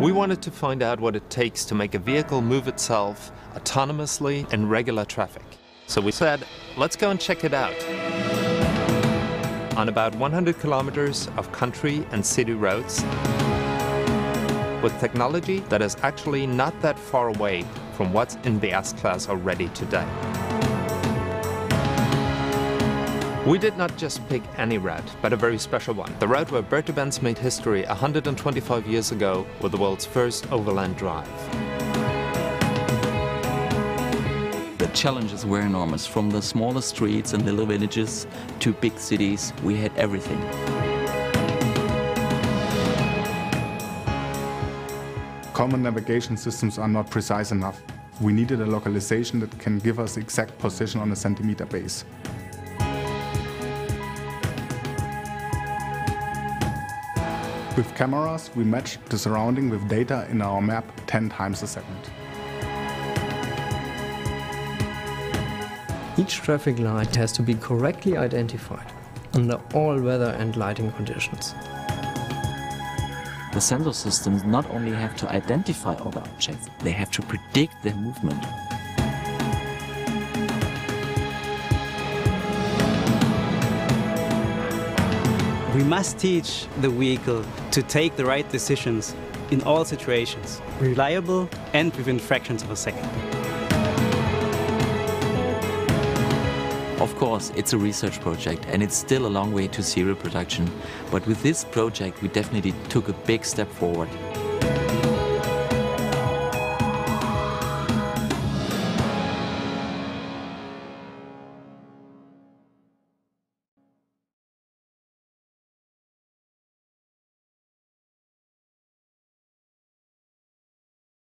We wanted to find out what it takes to make a vehicle move itself autonomously in regular traffic. So we said, let's go and check it out. On about 100 kilometers of country and city roads, with technology that is actually not that far away from what's in the S-Class already today. We did not just pick any route, but a very special one. The route where Bertha Benz made history 125 years ago with the world's first overland drive. The challenges were enormous. From the smallest streets and little villages to big cities, we had everything. Common navigation systems are not precise enough. We needed a localization that can give us exact position on a centimeter base. With cameras, we match the surrounding with data in our map 10 times a second. Each traffic light has to be correctly identified under all weather and lighting conditions. The sensor systems not only have to identify all the objects, they have to predict their movement. We must teach the vehicle to take the right decisions in all situations, reliable and within fractions of a second. Of course, it's a research project and it's still a long way to serial production, but with this project we definitely took a big step forward.